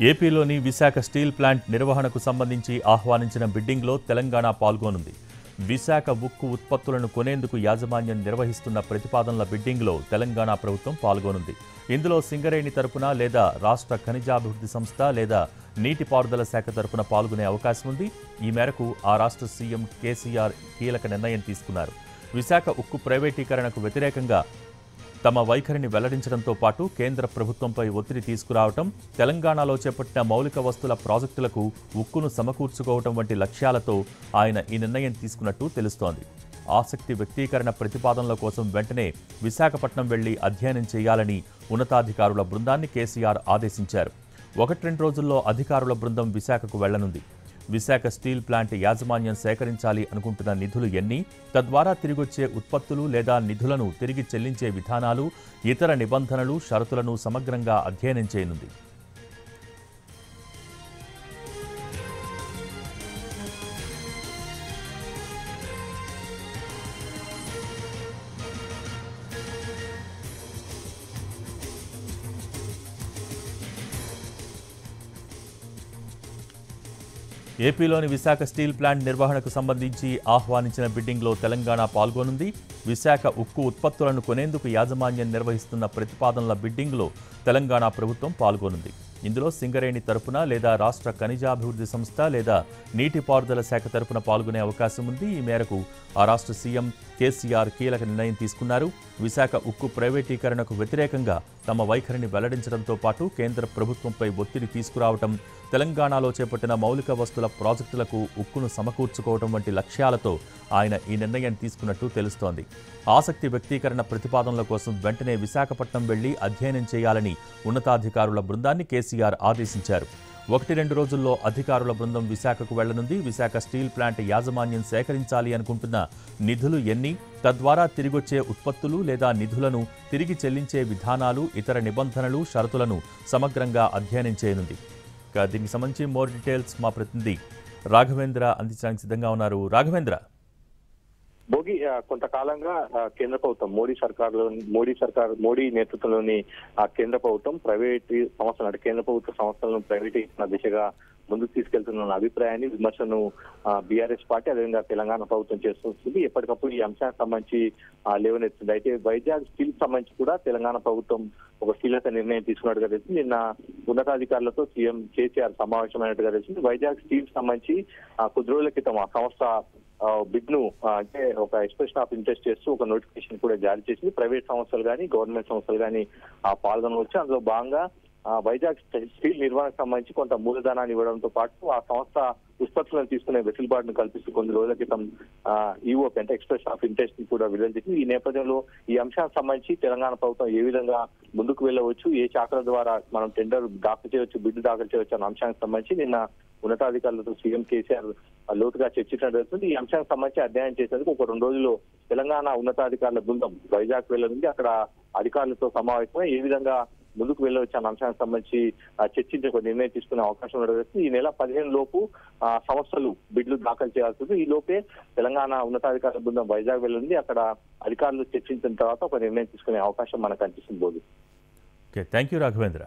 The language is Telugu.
ఏపీలోని విశాఖ స్టీల్ ప్లాంట్ నిర్వహణకు సంబంధించి ఆహ్వానించిన బిడ్డింగ్లో తెలంగాణ పాల్గొనుంది. విశాఖ ఉక్కు ఉత్పత్తులను కొనేందుకు యాజమాన్యం నిర్వహిస్తున్న ప్రతిపాదనల బిడ్డింగ్లో తెలంగాణ ప్రభుత్వం పాల్గొనుంది. ఇందులో సింగరేణి తరపున లేదా రాష్ట్ర ఖనిజాభివృద్ధి సంస్థ లేదా నీటిపారుదల శాఖ తరపున పాల్గొనే అవకాశం ఉంది. ఈ మేరకు ఆ రాష్ట్ర సీఎం కేసీఆర్ కీలక నిర్ణయం తీసుకున్నారు. విశాఖ ఉక్కు ప్రైవేటీకరణకు వ్యతిరేకంగా తమ వైఖరిని వెల్లడించడంతో పాటు కేంద్ర ప్రభుత్వంపై ఒత్తిడి తీసుకురావటం తెలంగాణలో చేపట్టిన మౌలిక వస్తుల ప్రాజెక్టులకు ఉక్కును సమకూర్చుకోవటం వంటి లక్ష్యాలతో ఆయన ఈ నిర్ణయం తీసుకున్నట్టు తెలుస్తోంది. ఆసక్తి వ్యక్తీకరణ ప్రతిపాదనల కోసం వెంటనే విశాఖపట్నం వెళ్ళి అధ్యయనం చేయాలని ఉన్నతాధికారుల బృందాన్ని కేసీఆర్ ఆదేశించారు. ఒకటి రెండు రోజుల్లో అధికారుల బృందం విశాఖకు వెళ్ళనుంది. విశాఖ స్టీల్ ప్లాంట్ యాజమాన్యం సేకరించాలి అనుకుంటున్న నిధులు ఎన్ని? తద్వారా తిరిగొచ్చే ఉత్పత్తులు లేదా నిధులను తిరిగి చెల్లించే విధానాలు ఇతర నిబంధనలు షరతులను సమగ్రంగా అధ్యయనం చేయనుంది. ఏపీలోని విశాఖ స్టీల్ ప్లాంట్ నిర్వహణకు సంబంధించి ఆహ్వానించిన బిడ్డింగ్లో తెలంగాణ పాల్గొనుంది. విశాఖ ఉక్కు ఉత్పత్తులను కొనేందుకు యాజమాన్యం నిర్వహిస్తున్న ప్రతిపాదనల బిడ్డింగ్లో తెలంగాణ ప్రభుత్వం పాల్గొనుంది. ఇందులో సింగరేణి తరపున లేదా రాష్ట్ర ఖనిజాభివృద్ధి సంస్థ లేదా నీటిపారుదల శాఖ తరపున పాల్గొనే అవకాశం ఉంది. ఈ మేరకు ఆ రాష్ట్ర సీఎం కేసీఆర్ కీలక నిర్ణయం తీసుకున్నారు. విశాఖ ఉక్కు ప్రైవేటీకరణకు వ్యతిరేకంగా తమ వైఖరిని వెల్లడించడంతో పాటు కేంద్ర ప్రభుత్వంపై ఒత్తిడి తీసుకురావటం తెలంగాణలో చేపట్టిన మౌలిక వస్తుల ప్రాజెక్టులకు ఉక్కును సమకూర్చుకోవడం వంటి లక్ష్యాలతో ఆయన ఈ నిర్ణయం తీసుకున్నట్టు తెలుస్తోంది. ఆసక్తి వ్యక్తీకరణ ప్రతిపాదనల కోసం వెంటనే విశాఖపట్నం వెళ్ళి అధ్యయనం చేయాలని ఉన్నతాధికారుల బృందాన్ని కేసీఆర్ ఆదేశించారు. ఒకటి రెండు రోజుల్లో అధికారుల బృందం విశాఖకు వెళ్ళనుంది. విశాఖ స్టీల్ ప్లాంట్ యాజమాన్యం సేకరించాలి అనుకుంటున్న నిధులు ఎన్ని? తద్వారా తిరిగొచ్చే ఉత్పత్తులు లేదా నిధులను తిరిగి చెల్లించే విధానాలు ఇతర నిబంధనలు షరతులను సమగ్రంగా అధ్యయనం చేయనుంది. ఇక దీనికి సంబంధించి మోర్ డీటెయిల్స్ మా ప్రతినిధి రాఘవేంద్ర అందించడానికి సిద్ధంగా ఉన్నారు. రాఘవేంద్ర. భోగి కొంతకాలంగా కేంద్ర ప్రభుత్వం మోడీ సర్కార్లో మోడీ సర్కార్ మోడీ నేతృత్వంలోని ఆ కేంద్ర ప్రభుత్వం ప్రైవేట్ సంస్థలు అంటే కేంద్ర ప్రభుత్వ సంస్థలను ప్రైవేటీకరణ దిశగా ముందుకు తీసుకెళ్తున్న అభిప్రాయాన్ని విమర్శను బీఆర్ఎస్ పార్టీ అదేవిధంగా తెలంగాణ ప్రభుత్వం చేస్తుంది ఎప్పటికప్పుడు ఈ అంశానికి సంబంధించి ఆ, లేవనెత్తుంది. అయితే వైజాగ్ స్టీల్ సంబంధించి కూడా తెలంగాణ ప్రభుత్వం ఒక కీలక నిర్ణయం తీసుకున్నట్టుగా తెలిసింది. నిన్న ఉన్నతాధికారులతో సీఎం కేసీఆర్ సమావేశమైనట్టుగా తెలిసింది. వైజాగ్ స్టీల్ సంబంధించి ఆ, కొద్ది రోజుల క్రితం ఆ సంస్థ బిడ్ను అంటే ఒక ఎక్స్ప్రెషన్ ఆఫ్ ఇంట్రెస్ట్ చేస్తూ ఒక నోటిఫికేషన్ కూడా జారీ చేసింది. ప్రైవేట్ సంస్థలు కానీ గవర్నమెంట్ సంస్థలు కానీ పాల్గొనవచ్చు. అందులో భాగంగా వైజాగ్ స్టీల్ నిర్వహణకు సంబంధించి కొంత మూలధనాన్ని ఇవ్వడంతో పాటు ఆ సంస్థ ఉత్పత్తులను తీసుకునే వెసులుబాటును కల్పిస్తూ కొన్ని రోజుల క్రితం ఈఓపి అంటే ఎక్స్ప్రెషన్ ఆఫ్ ఇంట్రెస్ట్ని కూడా విడుదల చేసింది. ఈ నేపథ్యంలో ఈ అంశానికి సంబంధించి తెలంగాణ ప్రభుత్వం ఏ విధంగా ముందుకు వెళ్ళవచ్చు ఏ శాఖల ద్వారా మనం టెండర్ దాఖలు చేయవచ్చు బిడ్డు దాఖలు చేయవచ్చు అన్న అంశానికి సంబంధించి నిన్న ఉన్నతాధికారులతో సీఎం కేసీఆర్ లోతుగా చర్చించడం జరుగుతుంది. ఈ అంశానికి సంబంధించి అధ్యయనం చేసేందుకు ఒక రెండు రోజుల్లో తెలంగాణ ఉన్నతాధికారుల బృందం వైజాగ్ వెళ్ళనుంది. అక్కడ అధికారులతో సమావేశమై ఏ విధంగా ముందుకు వెళ్ళవచ్చు అన్న అంశానికి సంబంధించి చర్చించే చర్చించి ఒక నిర్ణయం తీసుకునే అవకాశం ఉండదు ఈ నెల పదిహేను లోపు ఆ, సంస్థలు బిడ్లు దాఖలు చేయాల్సింది. ఈ లోపే తెలంగాణ ఉన్నతాధికారుల బృందం వైజాగ్ వెళ్ళింది. అక్కడ అధికారులు చర్చించిన తర్వాత ఒక నిర్ణయం తీసుకునే అవకాశం మనకు కనిపిస్తుంది బోధి. Thank you Raghavendra.